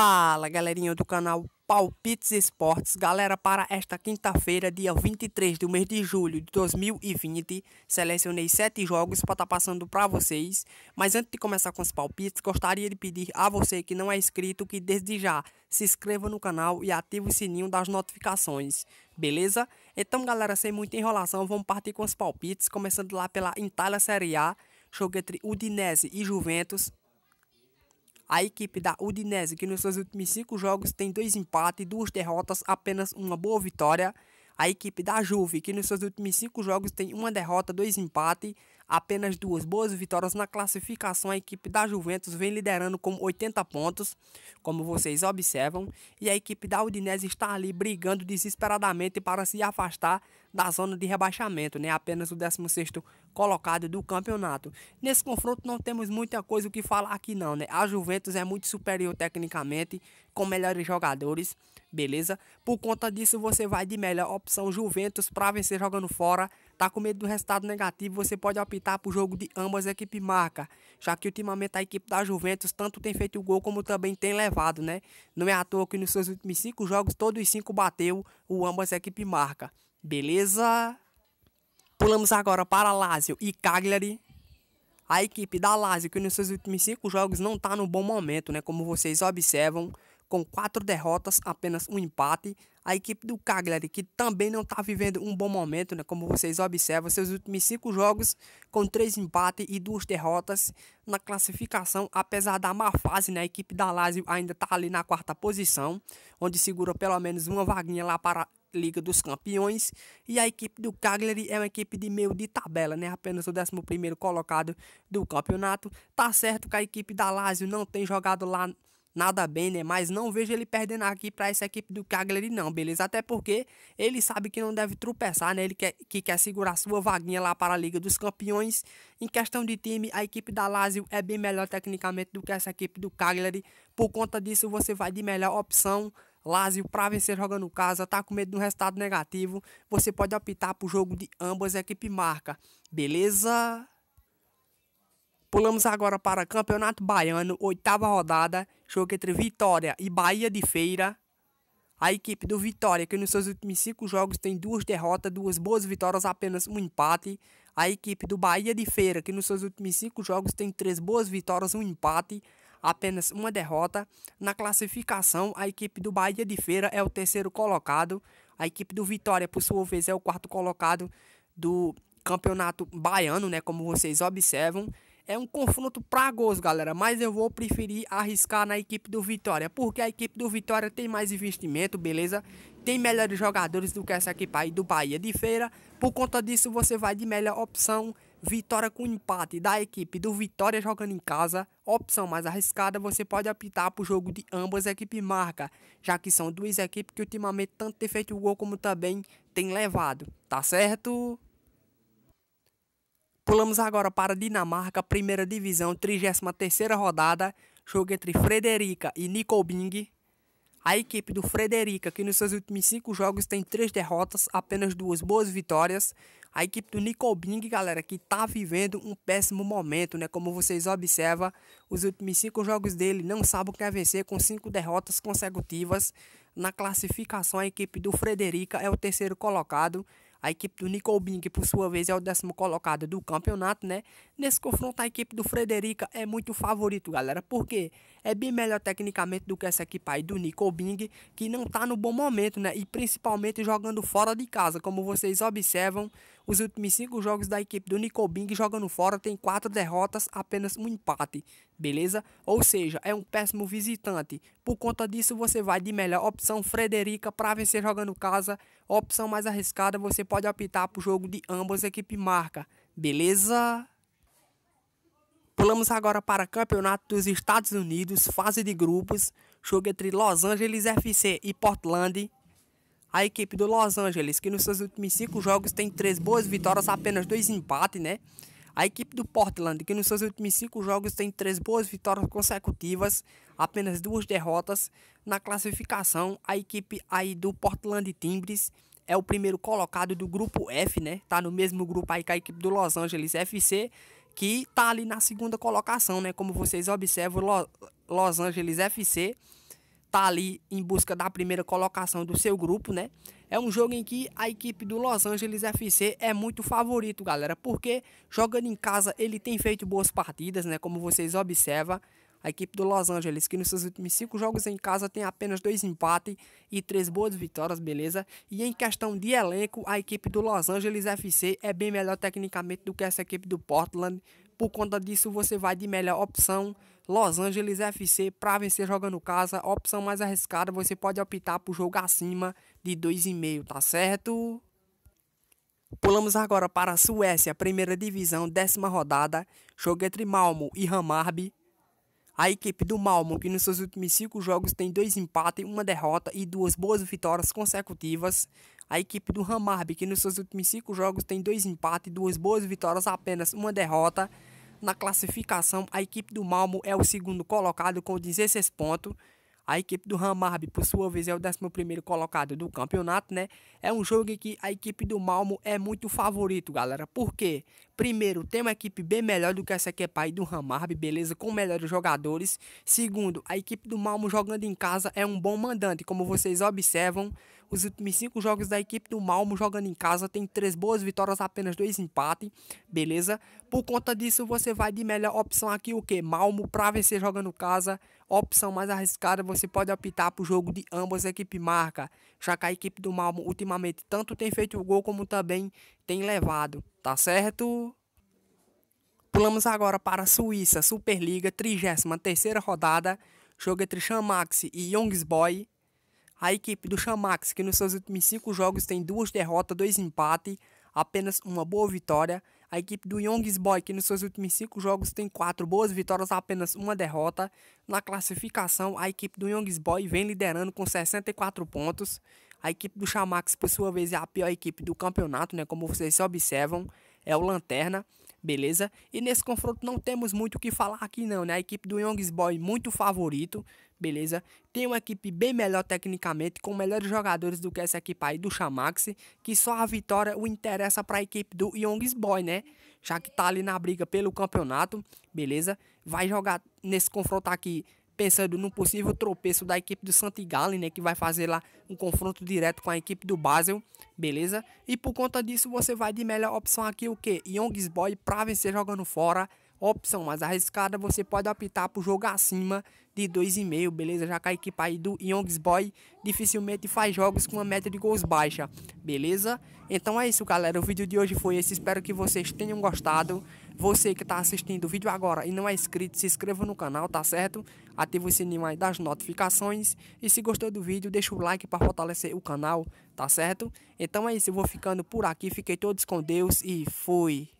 Fala galerinha do canal Palpites Esportes, galera, para esta quinta-feira, dia 23 do mês de julho de 2020, selecionei 7 jogos para estar tá passando para vocês, mas antes de começar com os palpites, gostaria de pedir a você que não é inscrito que desde já se inscreva no canal e ative o sininho das notificações, beleza? Então galera, sem muita enrolação, vamos partir com os palpites, começando lá pela Itália Série A, jogo entre Udinese e Juventus, a equipe da Udinese, que nos seus últimos cinco jogos tem dois empates, duas derrotas, apenas uma boa vitória. A equipe da Juve, que nos seus últimos cinco jogos tem uma derrota, dois empates, apenas duas boas vitórias na classificação. A equipe da Juventus vem liderando com 80 pontos, como vocês observam, e a equipe da Udinese está ali brigando desesperadamente para se afastar da zona de rebaixamento, né? Apenas o 16º colocado do campeonato. Nesse confronto não temos muita coisa o que falar aqui não, né? A Juventus é muito superior tecnicamente, com melhores jogadores, beleza? Por conta disso você vai de melhor opção Juventus para vencer jogando fora. Tá com medo do resultado negativo, você pode optar por jogo de ambas as equipes marca, já que ultimamente a equipe da Juventus tanto tem feito gol como também tem levado, né? Não é à toa que nos seus últimos cinco jogos todos os cinco bateu o ambas equipes marca. Beleza? Pulamos agora para Lazio e Cagliari. A equipe da Lazio, que nos seus últimos cinco jogos não está no bom momento, né? Como vocês observam, com quatro derrotas, apenas um empate. A equipe do Cagliari, que também não está vivendo um bom momento, né? Como vocês observam, seus últimos cinco jogos com três empates e duas derrotas na classificação. Apesar da má fase, né? A equipe da Lazio ainda está ali na quarta posição, onde segura pelo menos uma vaguinha lá para Liga dos Campeões. E a equipe do Cagliari é uma equipe de meio de tabela, né? Apenas o 11 colocado do campeonato. Tá certo que a equipe da Lazio não tem jogado lá nada bem, né? Mas não vejo ele perdendo aqui para essa equipe do Cagliari não, beleza? Até porque ele sabe que não deve tropeçar, né? Ele quer, que quer segurar sua vaguinha lá para a Liga dos Campeões. Em questão de time, a equipe da Lazio é bem melhor tecnicamente do que essa equipe do Cagliari. Por conta disso, você vai de melhor opção Lazio para vencer jogando casa, tá com medo de um resultado negativo, você pode optar por jogo de ambas equipes marca. Beleza? Pulamos agora para Campeonato Baiano, oitava rodada, jogo entre Vitória e Bahia de Feira. A equipe do Vitória, que nos seus últimos cinco jogos tem duas derrotas, duas boas vitórias, apenas um empate. A equipe do Bahia de Feira, que nos seus últimos cinco jogos tem três boas vitórias, um empate, apenas uma derrota. Na classificação, a equipe do Bahia de Feira é o terceiro colocado. A equipe do Vitória, por sua vez, é o quarto colocado do campeonato baiano, né? Como vocês observam. É um confronto pra gols, galera. Mas eu vou preferir arriscar na equipe do Vitória. Porque a equipe do Vitória tem mais investimento, beleza? Tem melhores jogadores do que essa equipe aí do Bahia de Feira. Por conta disso, você vai de melhor opção. Vitória com empate da equipe do Vitória jogando em casa. Opção mais arriscada, você pode optar por jogo de ambas equipes marca. Já que são duas equipes que ultimamente tanto tem feito gol como também tem levado. Tá certo? Pulamos agora para Dinamarca, primeira divisão, 33ª rodada, jogo entre Frederica e Nicobing. A equipe do Frederica, que nos seus últimos cinco jogos tem três derrotas, apenas duas boas vitórias. A equipe do Nicobing, galera, que está vivendo um péssimo momento, né? Como vocês observam, os últimos cinco jogos dele não sabe o que é vencer com cinco derrotas consecutivas. Na classificação, a equipe do Frederica é o terceiro colocado a equipe do que por sua vez é o décimo colocado do campeonato, né? Nesse confronto, a equipe do Frederica é muito favorito, galera, porque é bem melhor tecnicamente do que essa equipe aí do Nicole que não tá no bom momento, né? E principalmente jogando fora de casa, como vocês observam, os últimos cinco jogos da equipe do Nicobing jogando fora tem quatro derrotas, apenas um empate, beleza? Ou seja, é um péssimo visitante. Por conta disso, você vai de melhor opção Frederica para vencer jogando casa. Opção mais arriscada, você pode optar por jogo de ambas equipes marca, beleza? Pulamos agora para Campeonato dos Estados Unidos, fase de grupos, jogo entre Los Angeles FC e Portland. A equipe do Los Angeles, que nos seus últimos cinco jogos tem três boas vitórias, apenas dois empates, né? A equipe do Portland, que nos seus últimos cinco jogos tem três boas vitórias consecutivas, apenas duas derrotas. Na classificação, a equipe aí do Portland Timbers é o primeiro colocado do grupo F, né? Tá no mesmo grupo aí que a equipe do Los Angeles FC, que tá ali na segunda colocação, né? Como vocês observam, Los Angeles FC tá ali em busca da primeira colocação do seu grupo, né? É um jogo em que a equipe do Los Angeles FC é muito favorito, galera, porque jogando em casa ele tem feito boas partidas, né? Como vocês observam, a equipe do Los Angeles, que nos seus últimos cinco jogos em casa tem apenas dois empates e três boas vitórias, beleza? E em questão de elenco, a equipe do Los Angeles FC é bem melhor tecnicamente do que essa equipe do Portland. Por conta disso, você vai de melhor opção Los Angeles FC para vencer jogando casa. Opção mais arriscada, você pode optar por jogo acima de 2,5, tá certo? Pulamos agora para a Suécia, primeira divisão, décima rodada. Jogo entre Malmo e Hammarby. A equipe do Malmo, que nos seus últimos cinco jogos tem dois empates, uma derrota e duas boas vitórias consecutivas. A equipe do Hammarby, que nos seus últimos cinco jogos tem dois empates, duas boas vitórias, apenas uma derrota. Na classificação, a equipe do Malmo é o segundo colocado com 16 pontos. A equipe do Hammarby, por sua vez, é o 11 colocado do campeonato, né? É um jogo em que a equipe do Malmo é muito favorito, galera. Por quê? Primeiro, tem uma equipe bem melhor do que essa equipe aí do Hammarby, beleza? Com melhores jogadores. Segundo, a equipe do Malmo jogando em casa é um bom mandante, como vocês observam. Os últimos cinco jogos da equipe do Malmo jogando em casa tem três boas vitórias, apenas dois empates, beleza? Por conta disso, você vai de melhor opção aqui, o que? Malmo para vencer jogando casa. Opção mais arriscada, você pode optar por jogo de ambas equipes marca, já que a equipe do Malmo ultimamente tanto tem feito o gol como também tem levado, tá certo? Pulamos agora para a Suíça, Superliga, 33ª rodada, jogo entre Chamax e Youngsboy. A equipe do Chamax, que nos seus últimos cinco jogos tem duas derrotas, dois empates, apenas uma boa vitória. A equipe do Young's Boy, que nos seus últimos cinco jogos tem quatro boas vitórias, apenas uma derrota. Na classificação, a equipe do Young's Boy vem liderando com 64 pontos. A equipe do Chamax, por sua vez, é a pior equipe do campeonato, né? Como vocês observam, é o Lanterna beleza? E nesse confronto não temos muito o que falar aqui não, né? A equipe do Young's Boy muito favorito, beleza? Tem uma equipe bem melhor tecnicamente, com melhores jogadores do que essa equipe aí do Chamax, que só a vitória o interessa para a equipe do Young's Boy, né? Já que tá ali na briga pelo campeonato, beleza? Vai jogar nesse confronto aqui pensando no possível tropeço da equipe do Santigallen, né, que vai fazer lá um confronto direto com a equipe do Basel, beleza? E por conta disso você vai de melhor opção aqui o que? Young's Boy para vencer jogando fora. Opção mais arriscada, você pode optar por jogar acima de 2,5, beleza? Já que a equipe aí do Young's Boy dificilmente faz jogos com uma média de gols baixa, beleza? Então é isso, galera. O vídeo de hoje foi esse. Espero que vocês tenham gostado. Você que está assistindo o vídeo agora e não é inscrito, se inscreva no canal, tá certo? Ative o sininho aí das notificações. E se gostou do vídeo, deixa o like para fortalecer o canal, tá certo? Então é isso, eu vou ficando por aqui. Fiquei todos com Deus e fui!